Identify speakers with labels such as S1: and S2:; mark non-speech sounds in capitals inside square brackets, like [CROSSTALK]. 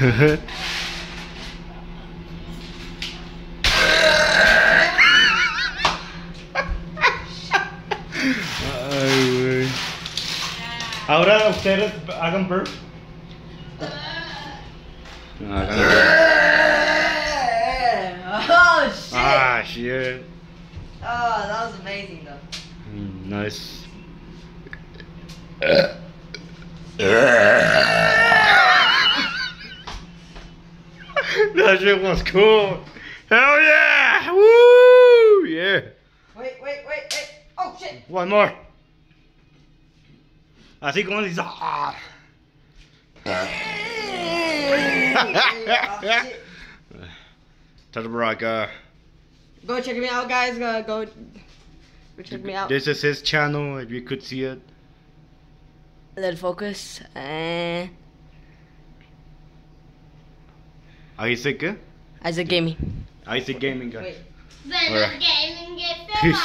S1: Ay, güey. Ahora ustedes hagan burp. Hagan burp.
S2: Oh shit!
S1: Ah, shit.
S2: Oh, that was amazing though.
S1: Mm, nice. [LAUGHS] that shit was cool. Hell yeah! Woo! Yeah.
S2: Wait, wait, wait, wait. Oh shit!
S1: One more. Así como dice. Ah.
S2: oh, shit.
S1: Tell the rock, uh,
S2: Go check me out, guys. Go, go, go check me out.
S1: this is his channel, if you could see it.
S2: Let focus. Uh,
S1: Isaac, ¿qué?
S2: Isaac Gaming.
S1: Isaac Gaming, guys.
S2: Wait.
S3: Venom
S1: Alright.
S3: Gaming, get the
S1: Peace.